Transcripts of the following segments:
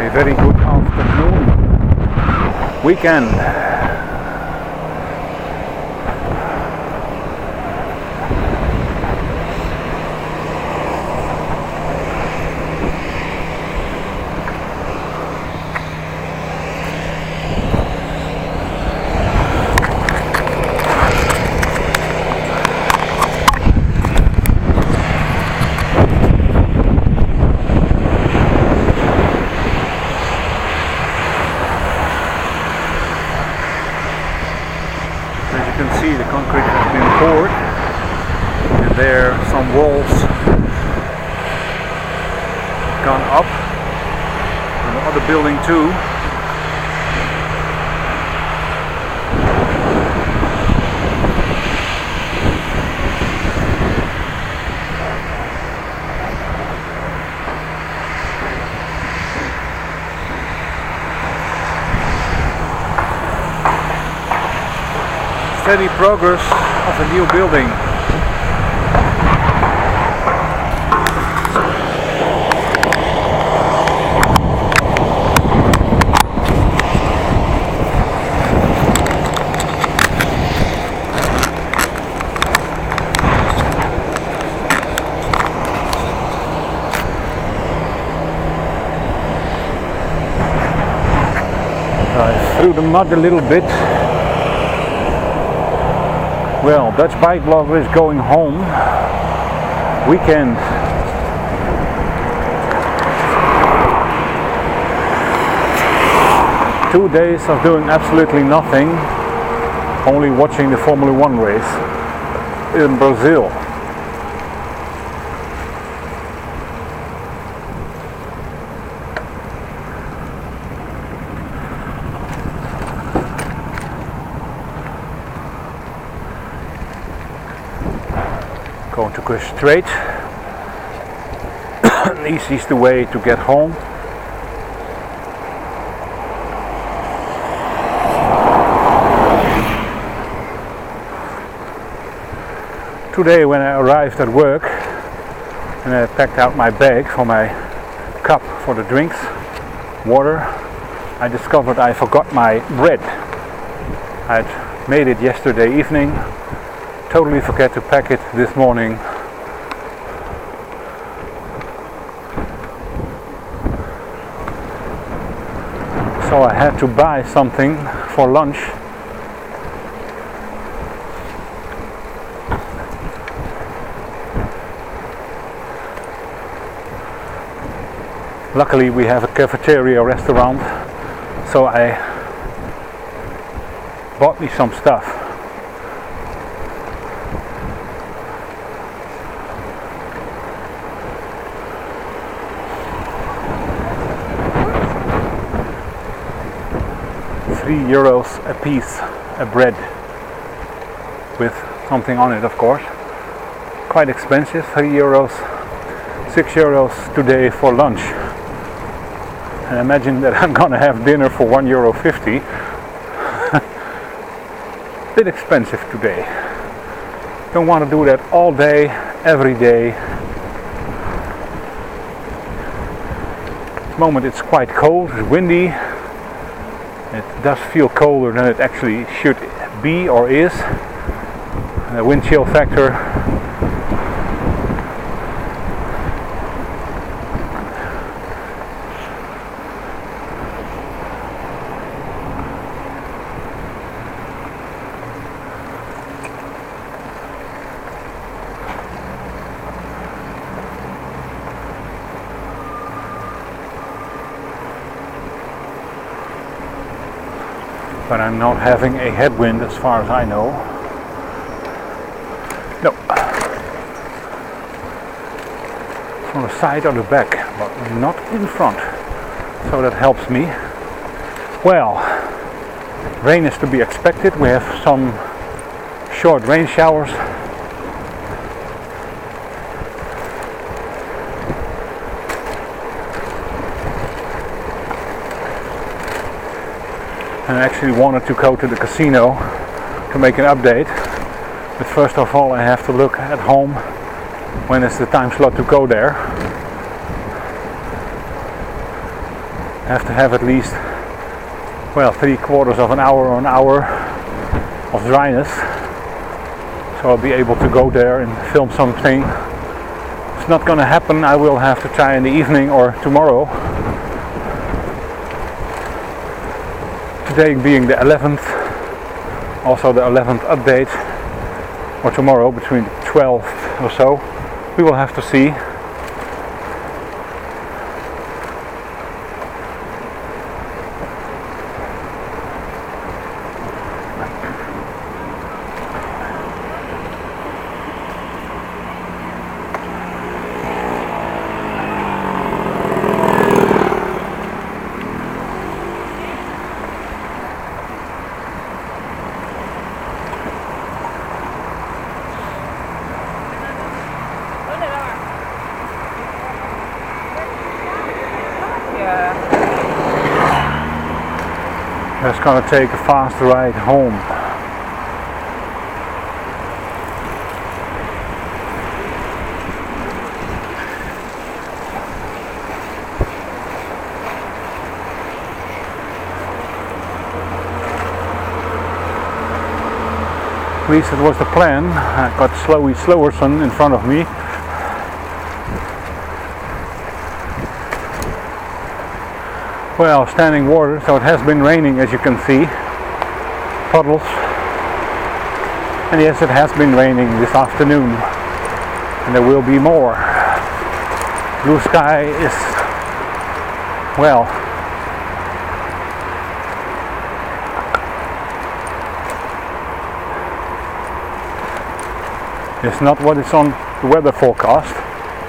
a very good afternoon. Weekend As you can see, the concrete has been poured, and there are some walls gone up, and the other building too. Steady progress of a new building. I threw the mud a little bit. Well, Dutch Bike Blogger is going home. Weekend. Two days of doing absolutely nothing, only watching the Formula One race in Brazil. Going to go straight. the way to get home. Today when I arrived at work and I packed out my bag for my cup for the drinks, water, I discovered I forgot my bread. I had made it yesterday evening totally forget to pack it this morning. So I had to buy something for lunch. Luckily, we have a cafeteria restaurant, so I bought me some stuff. Three euros a piece a bread with something on it of course. Quite expensive three euros six euros today for lunch. And imagine that I'm gonna have dinner for one euro fifty. Bit expensive today. Don't want to do that all day every day. Moment it's quite cold it's windy it does feel colder than it actually should be or is. The wind chill factor but I'm not having a headwind as far as I know. No. From the side or the back, but not in front. So that helps me. Well, rain is to be expected. We have some short rain showers. And I actually wanted to go to the casino to make an update. But first of all, I have to look at home. When is the time slot to go there. I have to have at least well three quarters of an hour or an hour of dryness. So I'll be able to go there and film something. It's not gonna happen. I will have to try in the evening or tomorrow today being the 11th also the 11th update or tomorrow between 12 or so we will have to see That's gonna take a fast ride home. At least it was the plan. I got Slowy Slowerson in front of me. Well, standing water, so it has been raining as you can see. Puddles. And yes, it has been raining this afternoon. And there will be more. Blue sky is, well, It's not what is on the weather forecast.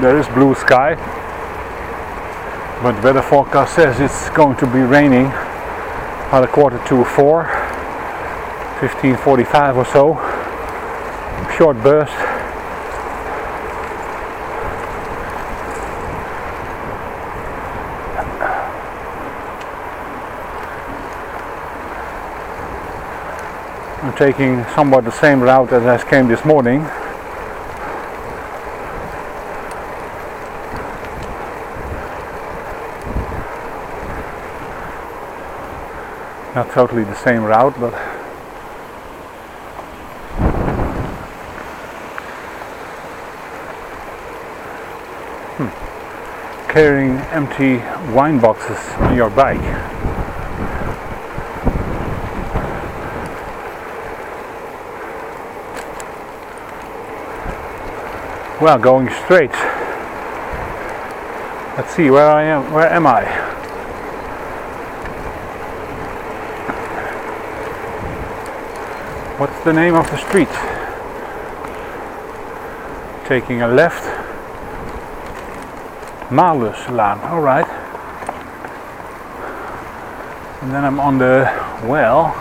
There is blue sky. But weather forecast says it's going to be raining at a quarter to four, 1545 or so. Short burst. I'm taking somewhat the same route as I came this morning. Not totally the same route but hmm. carrying empty wine boxes on your bike. Well going straight. Let's see where I am where am I What's the name of the street? Taking a left. Maluslaan, alright. And then I'm on the well.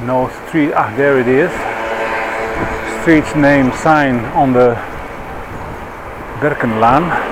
No street, ah, there it is. Street's name sign on the Berkenlaan.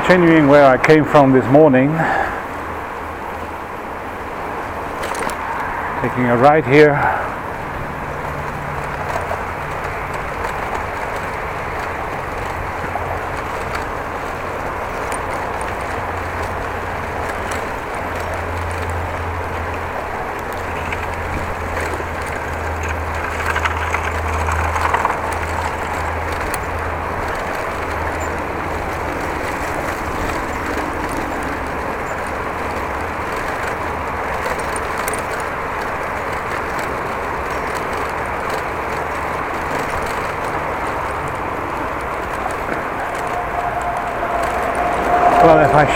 Continuing where I came from this morning, taking a ride here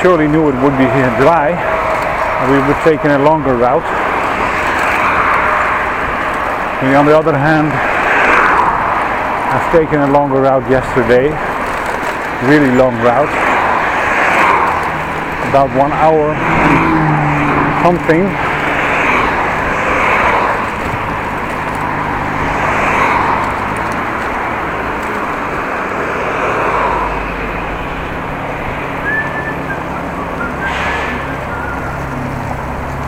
surely knew it would be here dry, we would taken a longer route. And on the other hand, I've taken a longer route yesterday, really long route, about one hour something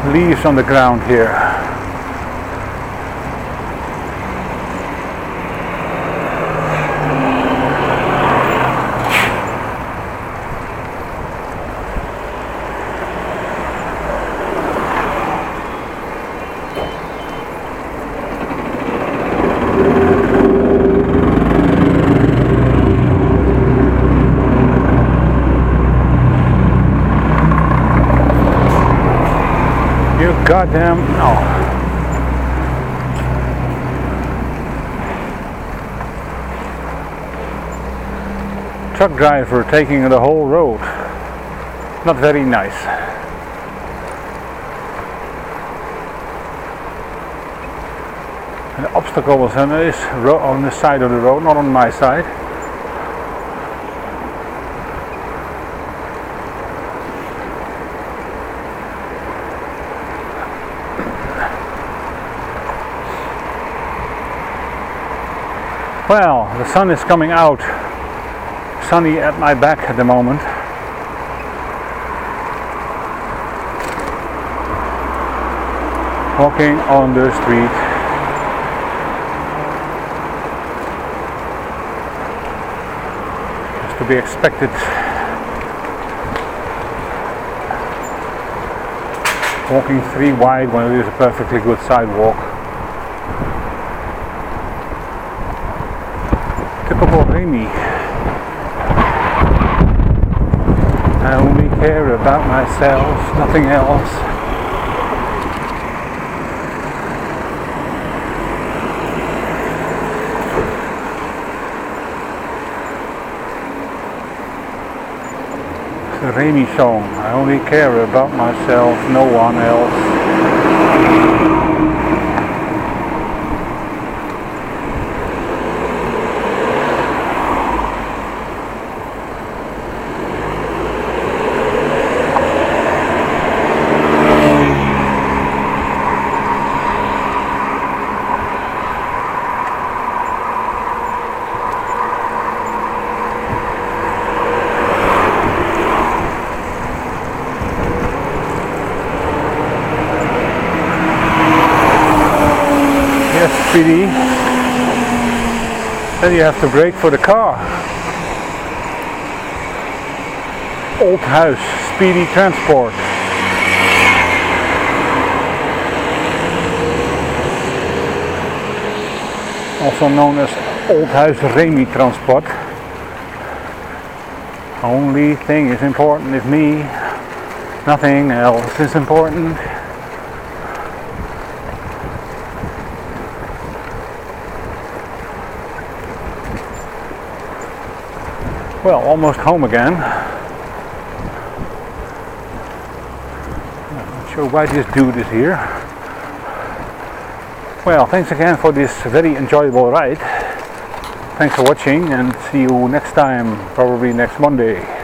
leaves on the ground here. Goddamn no. Truck driver taking the whole road. Not very nice. The obstacle was on this on this side of the road, not on my side. Well, the sun is coming out. Sunny at my back at the moment. Walking on the street. To be expected. Walking three wide when it is a perfectly good sidewalk. Me. I only care about myself, nothing else. Remy song. I only care about myself, no one else. SPD. Then you have to brake for the car. Old House Speedy Transport. Also known as Old House Remy Transport. Only thing is important is me. Nothing else is important. Well, almost home again. I'm not sure why this dude is here. Well, thanks again for this very enjoyable ride. Thanks for watching and see you next time, probably next Monday.